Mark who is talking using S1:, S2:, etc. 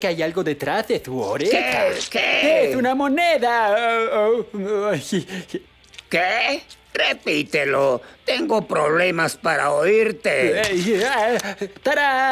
S1: que hay algo detrás de tu oreja.
S2: ¿Qué? ¿Qué?
S1: Es una moneda.
S2: ¿Qué? Repítelo. Tengo problemas para oírte.
S1: Ah, ¡Tarán!